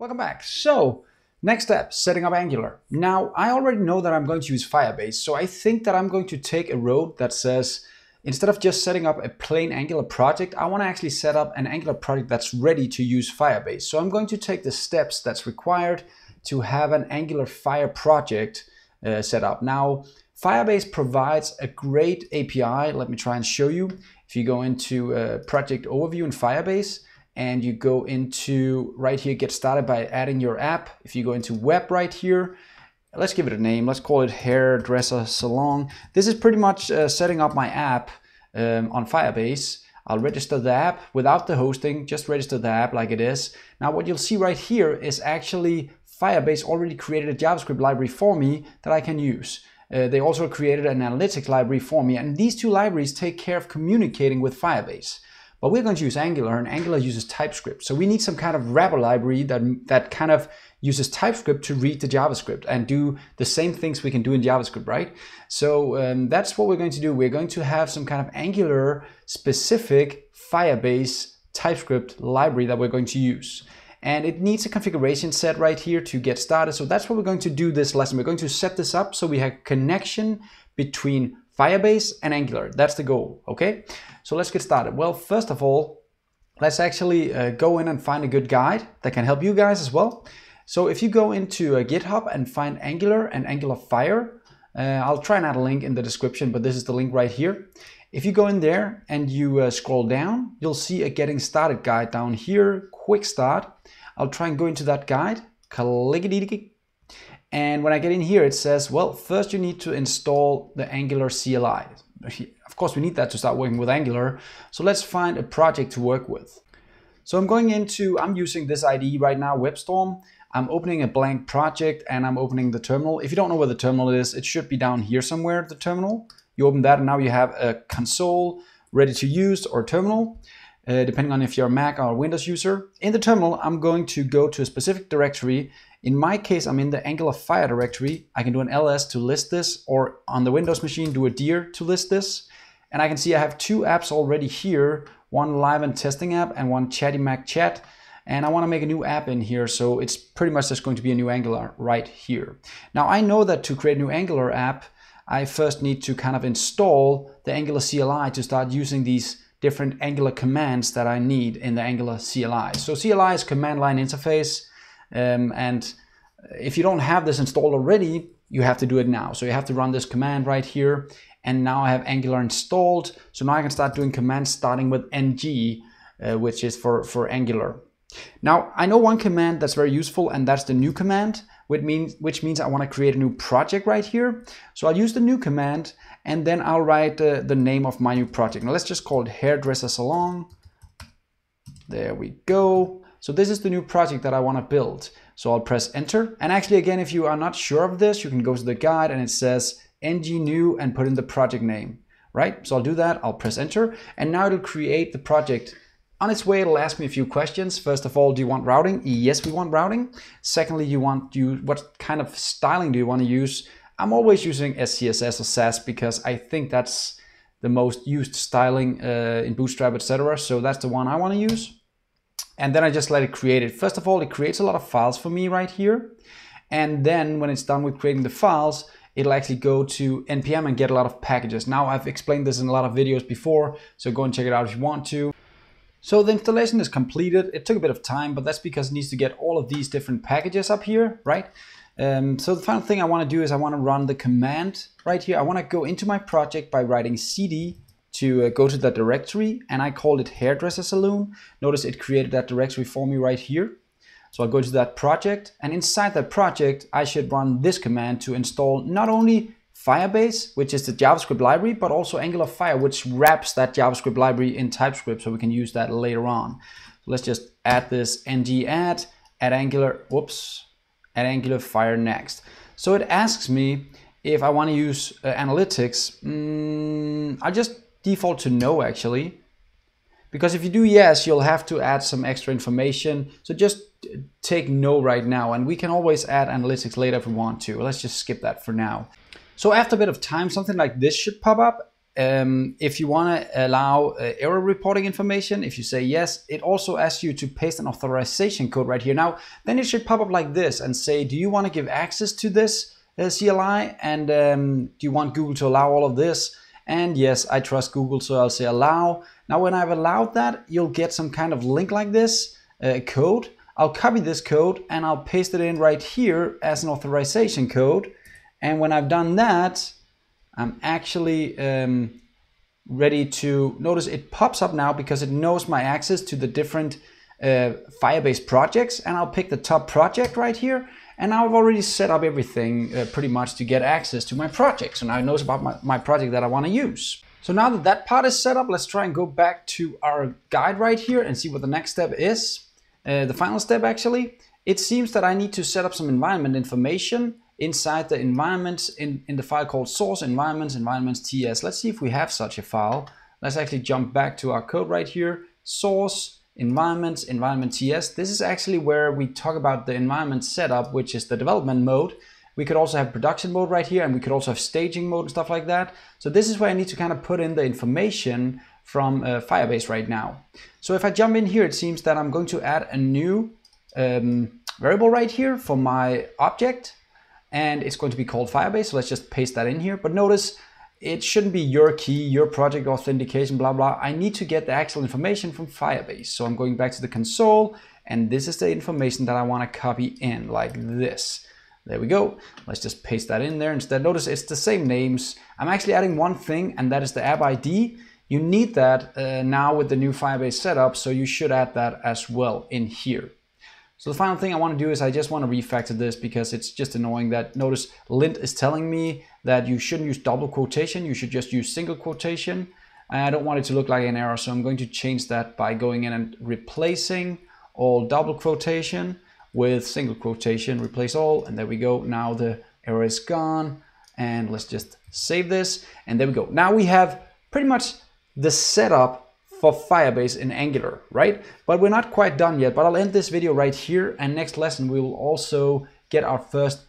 Welcome back. So, next step, setting up Angular. Now, I already know that I'm going to use Firebase, so I think that I'm going to take a road that says, instead of just setting up a plain Angular project, I want to actually set up an Angular project that's ready to use Firebase. So I'm going to take the steps that's required to have an Angular Fire project uh, set up. Now, Firebase provides a great API. Let me try and show you. If you go into uh, project overview in Firebase, and you go into right here, get started by adding your app. If you go into web right here, let's give it a name. Let's call it hairdresser salon. This is pretty much uh, setting up my app um, on Firebase. I'll register the app without the hosting, just register the app like it is. Now what you'll see right here is actually Firebase already created a JavaScript library for me that I can use. Uh, they also created an analytics library for me and these two libraries take care of communicating with Firebase. But we're going to use Angular and Angular uses TypeScript. So we need some kind of wrapper library that, that kind of uses TypeScript to read the JavaScript and do the same things we can do in JavaScript, right? So um, that's what we're going to do. We're going to have some kind of Angular specific Firebase TypeScript library that we're going to use. And it needs a configuration set right here to get started. So that's what we're going to do this lesson. We're going to set this up so we have connection between Firebase and Angular. That's the goal, okay? So let's get started. Well, first of all, let's actually uh, go in and find a good guide that can help you guys as well. So if you go into uh, GitHub and find Angular and Angular Fire, uh, I'll try and add a link in the description, but this is the link right here. If you go in there and you uh, scroll down, you'll see a getting started guide down here, quick start. I'll try and go into that guide, clickety and when I get in here, it says, well, first you need to install the Angular CLI. Of course, we need that to start working with Angular. So let's find a project to work with. So I'm going into, I'm using this IDE right now, WebStorm. I'm opening a blank project and I'm opening the terminal. If you don't know where the terminal is, it should be down here somewhere, the terminal. You open that and now you have a console ready to use or terminal. Uh, depending on if you're a Mac or a Windows user. In the terminal, I'm going to go to a specific directory in my case, I'm in the Angular Fire directory. I can do an ls to list this, or on the Windows machine, do a dir to list this. And I can see I have two apps already here, one live and testing app and one Chatty Mac Chat. And I want to make a new app in here, so it's pretty much just going to be a new Angular right here. Now I know that to create a new Angular app, I first need to kind of install the Angular CLI to start using these different Angular commands that I need in the Angular CLI. So CLI is command line interface. Um, and if you don't have this installed already, you have to do it now. So you have to run this command right here. And now I have Angular installed. So now I can start doing commands starting with ng, uh, which is for, for Angular. Now I know one command that's very useful and that's the new command, which means, which means I want to create a new project right here. So I'll use the new command and then I'll write uh, the name of my new project. Now let's just call it hairdresser salon. There we go. So this is the new project that I want to build. So I'll press enter. And actually, again, if you are not sure of this, you can go to the guide and it says ng new and put in the project name, right? So I'll do that. I'll press enter. And now it'll create the project. On its way, it'll ask me a few questions. First of all, do you want routing? Yes, we want routing. Secondly, you want you what kind of styling do you want to use? I'm always using SCSS or Sass because I think that's the most used styling uh, in Bootstrap, etc. So that's the one I want to use and then I just let it create it. First of all, it creates a lot of files for me right here. And then when it's done with creating the files, it'll actually go to npm and get a lot of packages. Now I've explained this in a lot of videos before, so go and check it out if you want to. So the installation is completed. It took a bit of time, but that's because it needs to get all of these different packages up here, right? Um, so the final thing I want to do is I want to run the command right here. I want to go into my project by writing cd to uh, go to that directory and I called it hairdresser saloon. Notice it created that directory for me right here. So I'll go to that project and inside that project, I should run this command to install not only Firebase, which is the JavaScript library, but also Angular Fire, which wraps that JavaScript library in TypeScript so we can use that later on. So let's just add this ng add, add Angular, whoops, add Angular Fire next. So it asks me if I want to use uh, analytics. Mm, I just default to no actually. Because if you do yes, you'll have to add some extra information. So just take no right now and we can always add analytics later if we want to. Let's just skip that for now. So after a bit of time, something like this should pop up. Um, if you want to allow uh, error reporting information, if you say yes, it also asks you to paste an authorization code right here. Now, then it should pop up like this and say, do you want to give access to this uh, CLI? And um, do you want Google to allow all of this? And yes, I trust Google, so I'll say allow. Now, when I've allowed that, you'll get some kind of link like this, uh, code. I'll copy this code and I'll paste it in right here as an authorization code. And when I've done that, I'm actually um, ready to, notice it pops up now because it knows my access to the different uh, Firebase projects and I'll pick the top project right here and I've already set up everything uh, pretty much to get access to my project. So now it knows about my, my project that I want to use. So now that that part is set up, let's try and go back to our guide right here and see what the next step is. Uh, the final step actually, it seems that I need to set up some environment information inside the environments in, in the file called source environments environments ts. Let's see if we have such a file. Let's actually jump back to our code right here. Source environments environment ts. This is actually where we talk about the environment setup, which is the development mode. We could also have production mode right here and we could also have staging mode and stuff like that. So this is where I need to kind of put in the information from uh, Firebase right now. So if I jump in here, it seems that I'm going to add a new um, variable right here for my object and it's going to be called Firebase. So let's just paste that in here. But notice it shouldn't be your key, your project authentication, blah, blah. I need to get the actual information from Firebase. So I'm going back to the console and this is the information that I want to copy in like this. There we go. Let's just paste that in there instead. Notice it's the same names. I'm actually adding one thing and that is the app ID. You need that uh, now with the new Firebase setup, so you should add that as well in here. So the final thing I want to do is I just want to refactor this because it's just annoying that notice lint is telling me that you shouldn't use double quotation, you should just use single quotation. And I don't want it to look like an error, so I'm going to change that by going in and replacing all double quotation with single quotation, replace all, and there we go. Now the error is gone, and let's just save this, and there we go. Now we have pretty much the setup for Firebase in Angular, right? But we're not quite done yet, but I'll end this video right here. And next lesson, we will also get our first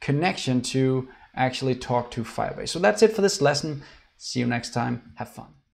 connection to actually talk to Firebase. So that's it for this lesson. See you next time. Have fun.